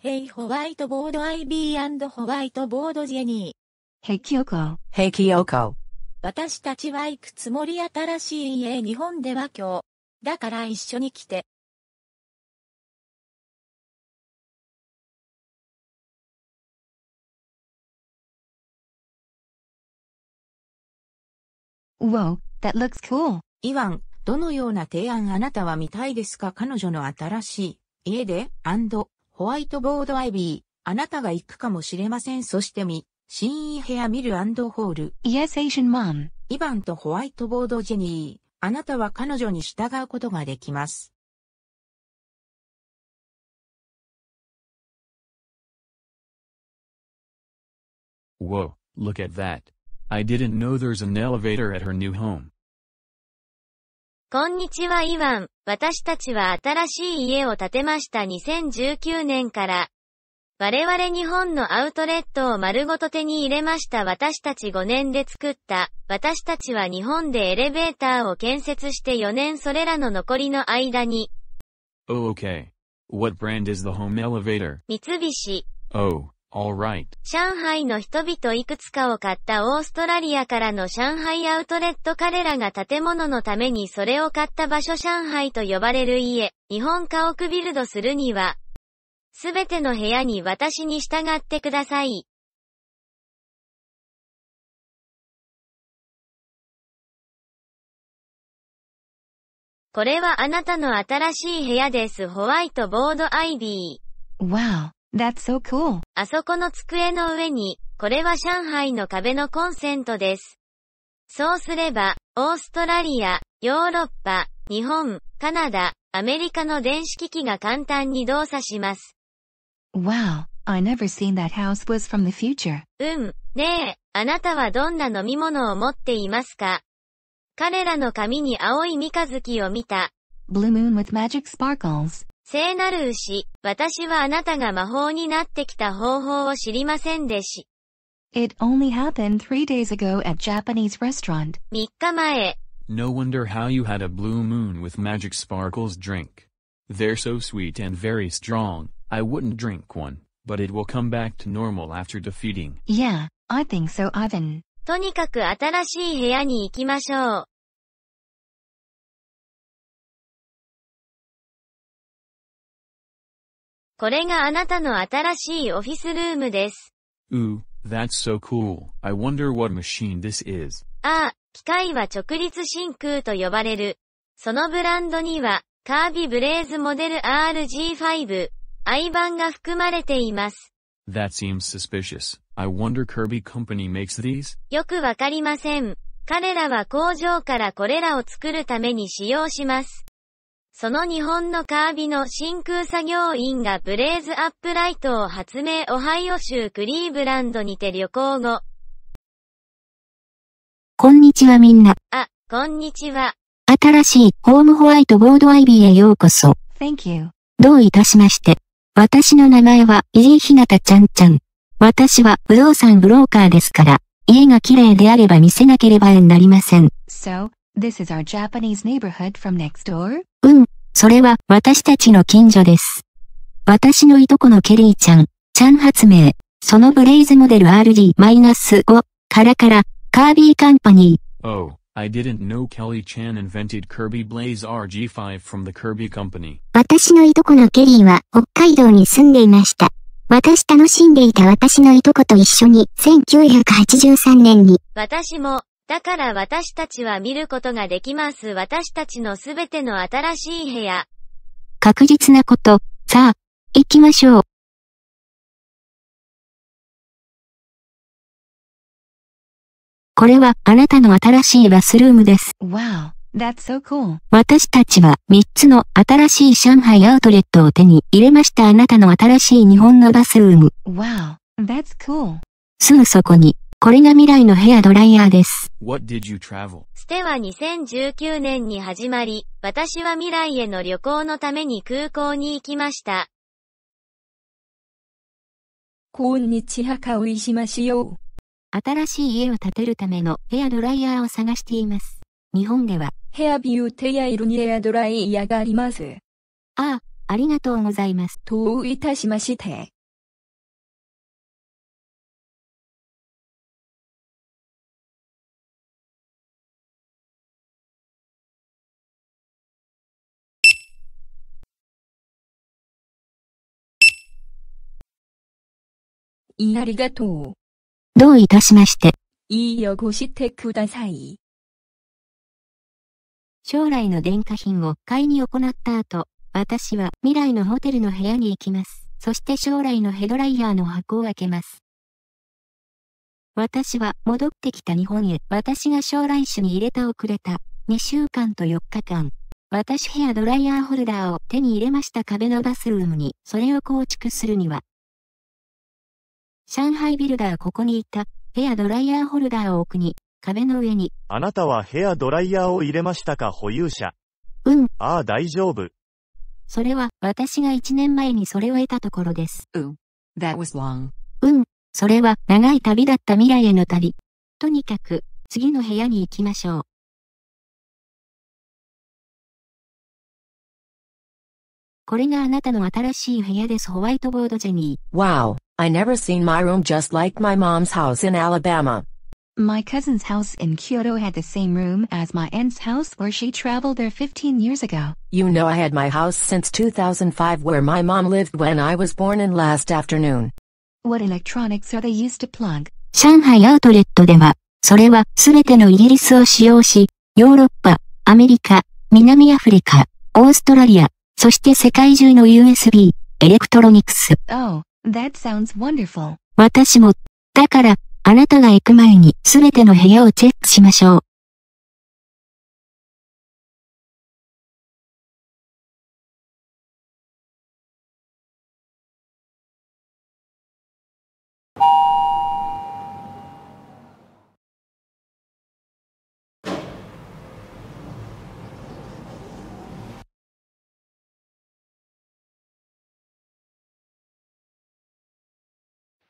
ヘイホワイトボード IB& ホワイトボードジェニー。Hey Kyoko. Hey Kyoko. 私たちは行くつもり新しい家日本では今日。だから一緒に来て。Whoa, that looks cool. イワン、どのような提案あなたは見たいですか？彼女の新しい家で、ホワイトボードアイビー、あなたが行くかもしれません。そしてみ、新イヘアミルホール。Yes, Asian。イバンとホワイトボードジェニー、あなたは彼女に従うことができます。Whoa, look at that. I didn't know there's an elevator at her new home. こんにちはイワン。私たちは新しい家を建てました2019年から。我々日本のアウトレットを丸ごと手に入れました私たち5年で作った。私たちは日本でエレベーターを建設して4年それらの残りの間に、Oh okay. What brand is the home elevator? 三菱、Oh, alright. 上海の人々いくつかを買ったオーストラリアからの上海アウトレット彼らが建物のためにそれを買った場所上海と呼ばれる家、日本家屋ビルドするには、すべての部屋に私に従ってください。これはあなたの新しい部屋です。ホワイトボードアイビー。Wow, that's so cool. あそこの机の上に、これは上海の壁のコンセントです。そうすれば、オーストラリア、ヨーロッパ、日本、カナダ、アメリカの電子機器が簡単に動作します。Wow, I never seen that house was from the future. うん、ねえ、あなたはどんな飲み物を持っていますか？彼らの髪に青い三日月を見た。Blue moon with magic sparkles. 聖なる牛、私はあなたが魔法になってきた方法を知りませんでし。 It only happened three days ago at Japanese restaurant. 3日前、 No wonder how you had a blue moon with magic sparkles drink. They're so sweet and very strong. I wouldn't drink one, but it will come back to normal after defeating. Yeah, I think so Ivan. とにかく新しい部屋に行きましょう。 これがあなたの新しいオフィスルームです。Ooh, that's so cool. I wonder what machine this is. ああ、機械は直立真空と呼ばれる。そのブランドには、カービブレーズモデル RG5、i 版が含まれています。That seems suspicious. I wonder Kirby Company makes these? よくわかりません。彼らは工場からこれらを作るために使用します。その日本のカービの真空作業員がブレーズアップライトを発明オハイオ州クリーブランドにて旅行後。こんにちはみんな。あ、こんにちは。新しいホームホワイトボード IB へようこそ。Thank you. どういたしまして。私の名前は、イジーひなたちゃんちゃん。私は不動産ブローカーですから、家が綺麗であれば見せなければなりません。So, this is our Japanese neighborhood from next door? うん、それは私たちの近所です。私のいとこのケリーちゃん、ちゃん発明、そのブレイズモデル RD-5 からから、カービーカンパニー、Oh, I didn't know Kelly Chan invented Kirby Blaze RG5 from the Kirby Company. 私のいとこのケリーは北海道に住んでいました。私楽しんでいた私のいとこと一緒に1983年に私も、だから私たちは見ることができます。私たちのすべての新しい部屋。確実なこと、さあ、行きましょう。これはあなたの新しいバスルームです。Wow, that's so cool. 私たちは3つの新しい上海アウトレットを手に入れましたあなたの新しい日本のバスルーム。Wow, that's cool. すぐそこに、これが未来のヘアドライヤーです。What did you travel? ステは2019年に始まり、私は未来への旅行のために空港に行きました。こんにちはかおりしましよう。新しい家を建てるためのヘアドライヤーを探しています。日本では、ヘアビューテや色にエアドライヤーがあります。ああ、ありがとうございます。どういたしまして。いありがとう。どういたしまして。いいよごしてください。将来の電化品を買いに行った後、私は未来のホテルの部屋に行きます。そして将来のヘドライヤーの箱を開けます。私は戻ってきた日本へ私が将来種に入れたをくれた2週間と4日間。私ヘアドライヤーホルダーを手に入れました壁のバスルームにそれを構築するには。上海ビルダーここにいたヘアドライヤーホルダーを置くに壁の上にあなたはヘアドライヤーを入れましたか保有者？うん。ああ大丈夫。それは私が1年前にそれを得たところです。That was long. うん。それは長い旅だった未来への旅。とにかく、次の部屋に行きましょう。これがあなたの新しい部屋です。ホワイトボードジェニ Wow, I never seen my room just like my mom's house in Alabama. My cousin's house in Kyoto had the same room as my aunt's house where she traveled there 15 years ago. You know I had my house since 2005 where my mom lived when I was born in last afternoon. What electronics are they used to plug? 上海アウトレットでは、それはすべてのイギリスを使用し、ヨーロッパ、アメリカ、南アフリカ、オーストラリア、そして世界中の USB、エレクトロニクス。Oh, that sounds wonderful. 私も、だから、あなたが行く前にすべての部屋をチェックしましょう。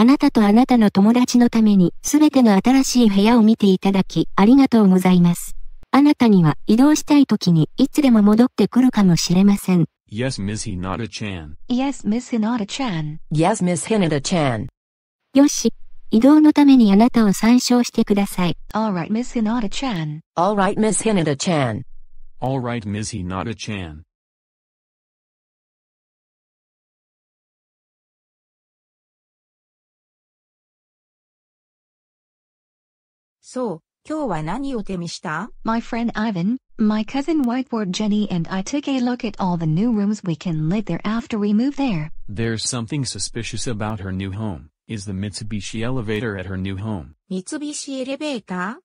あなたとあなたの友達のためにすべての新しい部屋を見ていただきありがとうございます。あなたには移動したい時にいつでも戻ってくるかもしれません。Yes, Ms. Hinata-chan. Yes, Miss Hinata-chan. Yes, Miss Hinata-chan. よし、移動のためにあなたを参照してください。Alright, Miss Hinata-chan. All right, Miss Hinata-chan. All right, Ms. Hinata-chan. そう、今日は何を手にした My friend Ivan, my cousin Whiteboard Jenny and I took a look at all the new rooms we can live there after we move there. There's something suspicious about her new home. Is the Mitsubishi elevator at her new home? 三菱エレベーター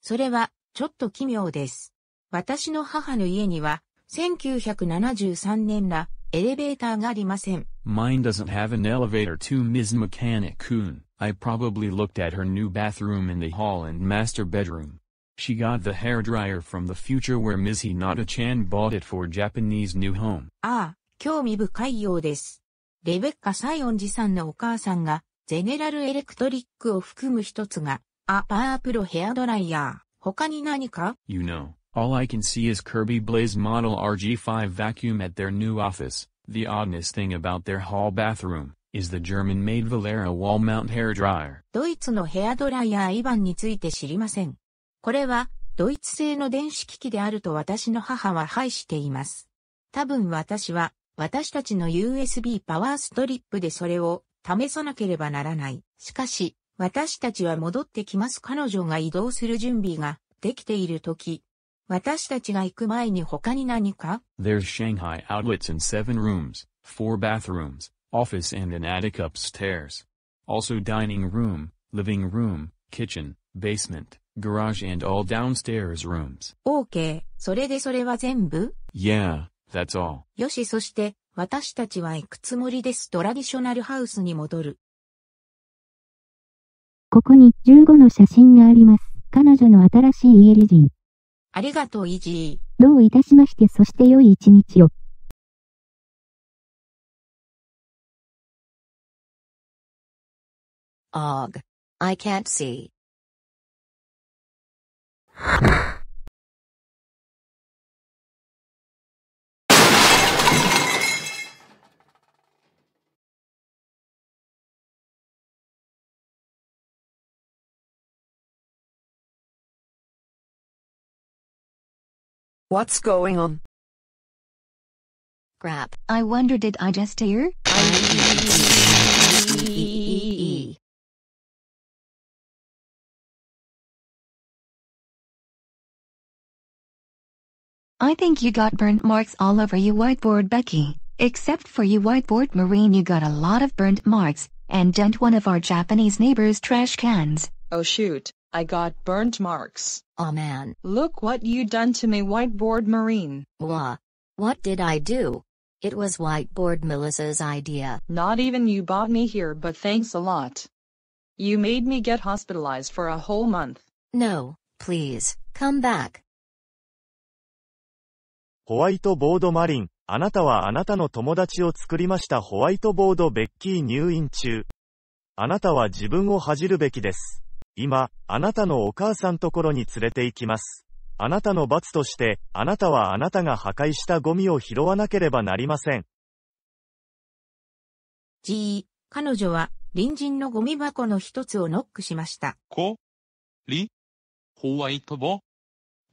それは、ちょっと奇妙です。私の母の家には、1973年ら、エレベーターがありません。 Mine doesn't have an elevator to Ms. Mechanic-kun. I probably looked at her new bathroom in the hall and master bedroom. She got the hairdryer from the future where Ms. Hinata-chan bought it for Japanese new home. ああ、興味深いようです。レベッカ・サイオンジさんのお母さんが、ゼネラルエレクトリックを含む一つが、アパープロヘアドライヤー。他に何か You know, all I can see is Kirby Blaze Model RG5 vacuum at their new office. The oddest thing about their hall bathroom Is the German-made Valera wall mount hairdryer. ドイツのヘアドライヤーイバンについて知りません。これは、ドイツ製の電子機器であると私の母は拝しています。多分私は、私たちの USB パワーストリップでそれを試さなければならない。しかし、私たちは戻ってきます。彼女が移動する準備ができているとき。私たちが行く前に他に何か？There's Shanghai outlets in seven rooms, four bathrooms, office and an attic upstairs. Also dining room, living room, kitchen, basement, garage and all downstairs rooms. ?OK。それでそれは全部 Yeah, that's all. よし、そして、私たちは行くつもりです。トラディショナルハウスに戻る。ここに15の写真があります。彼女の新しい家リジー。ありがとう、イジー。どういたしましてそして良い一日を。Og. I can't see. What's going on? Crap. I wonder did I just hear? I think you got burnt marks all over you whiteboard Becky. Except for you whiteboard Marine you got a lot of burnt marks, and dent one of our Japanese neighbors trash cans. Oh shoot, I got burnt marks. Aw oh, man. Look what you done to me whiteboard Marine. Wah. What did I do? It was whiteboard Melissa's idea. Not even you bought me here but thanks a lot. You made me get hospitalized for a whole month. No, please, come back. ホワイトボードマリン、あなたはあなたの友達を作りましたホワイトボードベッキー入院中。あなたは自分を恥じるべきです。今、あなたのお母さんところに連れて行きます。あなたの罰として、あなたはあなたが破壊したゴミを拾わなければなりません。G、彼女は隣人のゴミ箱の一つをノックしました。こ、り、ホワイトボ、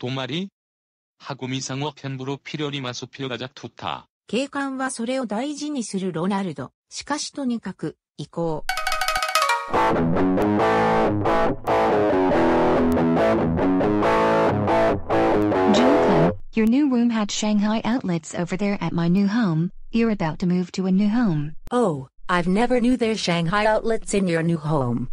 止まり、 하고미상어캔부로필요리마소필가자투타警官はそれを大事にするロナルド。しかしとにかく、行こう。Junko, your new room had Shanghai outlets over there at my new home. You're about to move to a new home. Oh, I've never knew there's Shanghai outlets in your new home.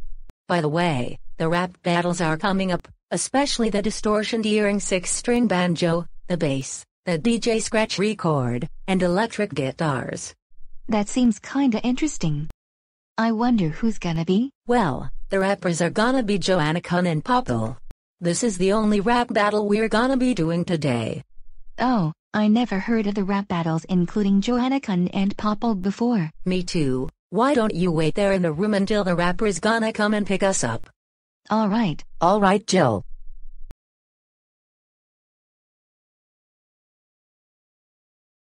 By the way, the rap battles are coming up especially the distortion earring six-string banjo, the bass, the DJ scratch record, and electric guitars. That seems kinda interesting. I wonder who's gonna be? Well, the rappers are gonna be Joanna Kun and Popple. This is the only rap battle we're gonna be doing today. Oh, I never heard of the rap battles including Joanna Kun and Popple before. Me too. Why don't you wait there in the room until the rapper's gonna come and pick us up? All right. All right, Jill.